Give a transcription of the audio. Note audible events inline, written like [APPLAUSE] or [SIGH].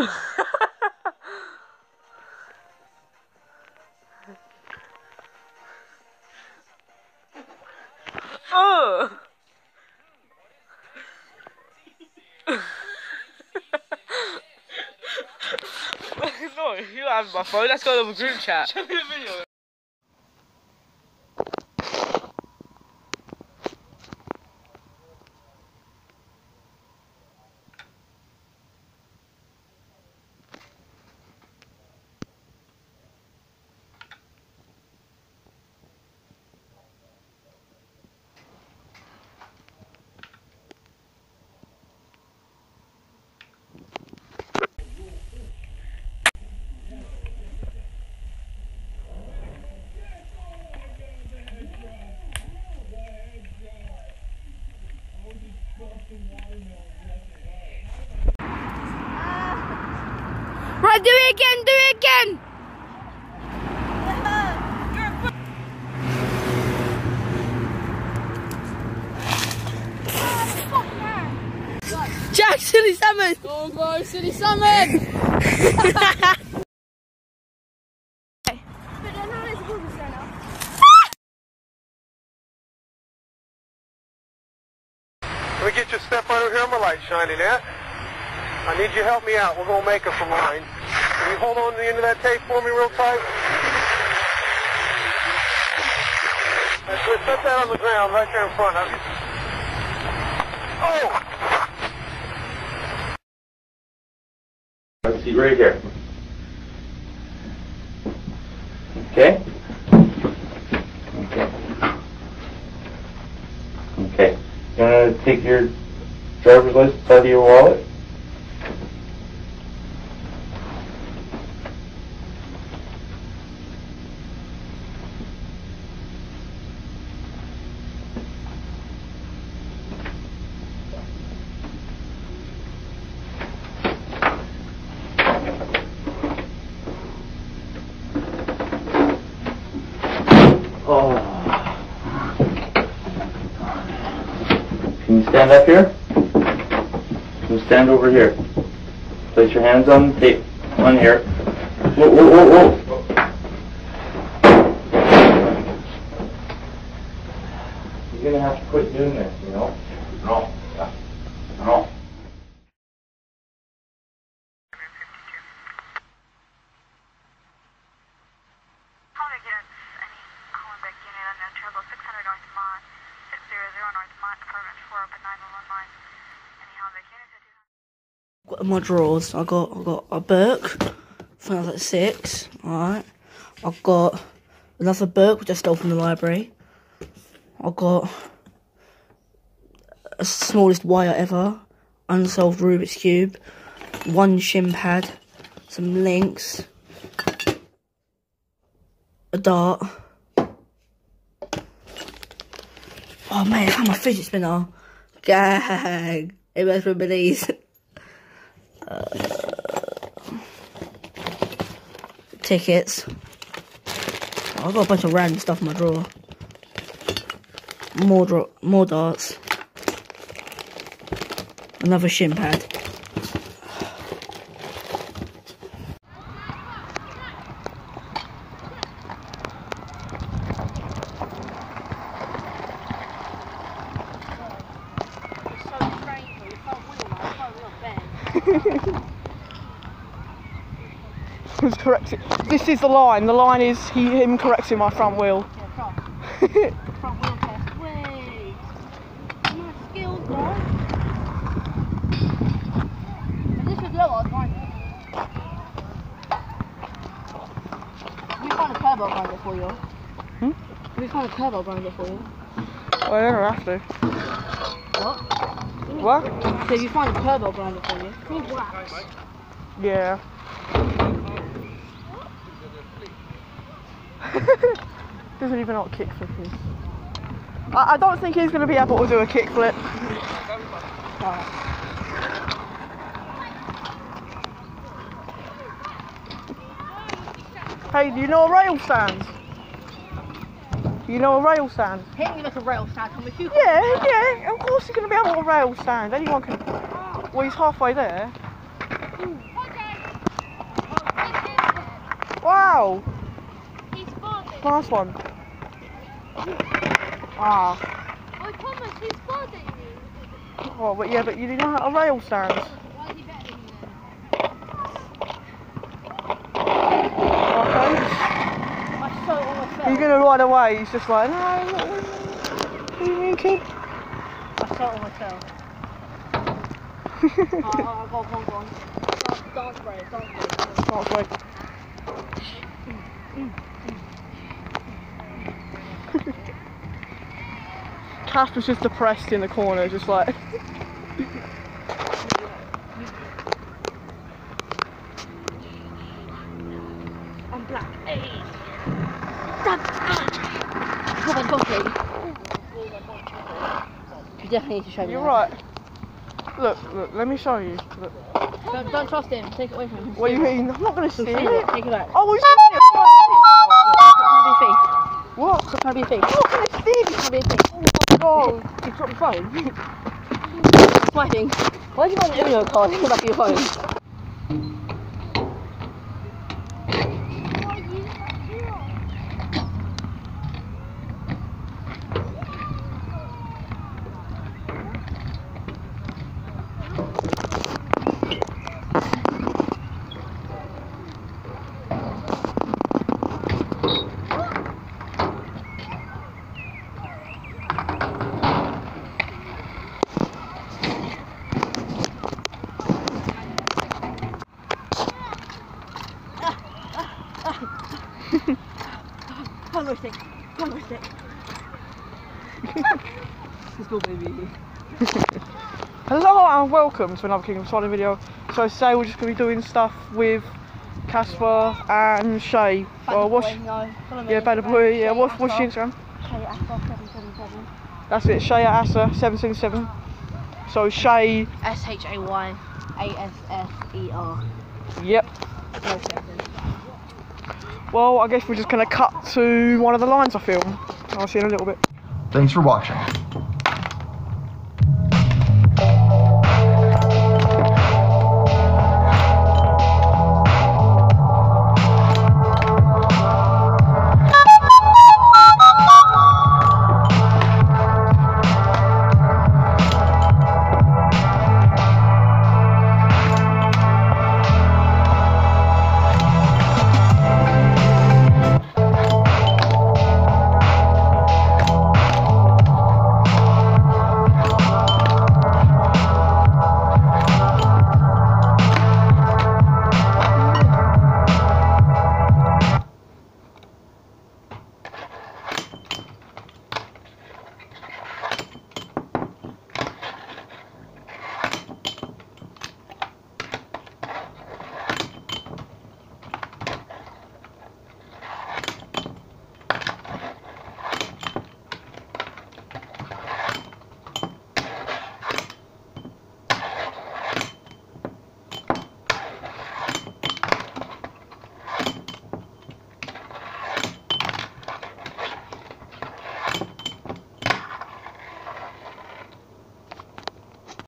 [LAUGHS] oh! [LAUGHS] no, you have my phone. Let's go to the group chat. Show me a video. Right, do it again, do it again. Jack, silly salmon. Oh, go, silly salmon! [LAUGHS] Let me get your step under here my light shining at. I need you to help me out. We're going to make us a line. Can you hold on to the end of that tape for me real tight? That's good. Set that on the ground right there in front of you. Oh! Let's see right here. Okay? Okay. Okay. You want to take your driver's license out of your wallet? Oh. Can you stand up here? Can you stand over here? Place your hands on the tape. On here. Whoa, whoa, whoa, whoa. You're gonna have to quit doing this, you know? My drawers. I got I got a book. When I was like six. Alright. I've got another book which I stole from the library. I got a smallest wire ever, unsolved Rubik's cube, one shin pad, some links, a dart. Oh man, I found my fidget spinner. Gag. It was from Belize. Tickets. I've got a bunch of random stuff in my drawer. More draw, more darts. Another shin pad. Correcting? This is the line. The line is he, him correcting my front wheel. Front wheel test. Wait. You have skills, bro. And this was lower, fine. We found a turbo grinder for you. Hmm? We found a turbo grinder for you. Well, I never have to. What? What? So you find a turbo grinder for you. Yeah. [LAUGHS] Doesn't even know what kickflip is. I, I don't think he's going to be able to do a kickflip. Hey, do you know a rail stand? Do you know a rail stand? Hit me like a rail stand on the shoe. Yeah, yeah, of course he's going to be able to rail stand. Anyone can. Well, he's halfway there. Wow! Nice one. Ah. Oh, Thomas, he spotted you. Oh, but yeah, but you didn't know how to rail stand. Why is he better than you then? I so almost fell. You're gonna ride away. He's just like, no, not really. What do you mean, kid? I so almost fell. [LAUGHS] oh, oh, go on, go on, go on. Dance, dance break, dance break. Can't wait. Cass was just depressed in the corner, just like. I'm black. Hey. Ah. Coffee. You definitely need to show me. You're that. right. Look, look, let me show you. Look. Don't, don't trust him. Take it away from him. What do you mean? I'm not gonna steal Steal it. Take it back. Oh, he's stealing it. Stop trying to be a thief. What? Stop trying to be a thief. I'm not gonna steal it. Stop trying to be a thief. Oh, You dropped your phone. [LAUGHS] That's. Why do you want an Uno card in the back of your phone? One more stick. One more stick. Let's [LAUGHS] go, baby. [LAUGHS] Hello and welcome to another King of Solid video. So today we're just going to be doing stuff with Casper and Shay. Well, what's, yeah, Bad Boy, yeah, what's, what's your Instagram? Shay Asper 777. That's it, Shay Asser 777. So Shay, S H A Y A S S E R. yep. Well, I guess we're just going to cut to one of the lines I filmed. I'll see you in a little bit. Thanks for watching.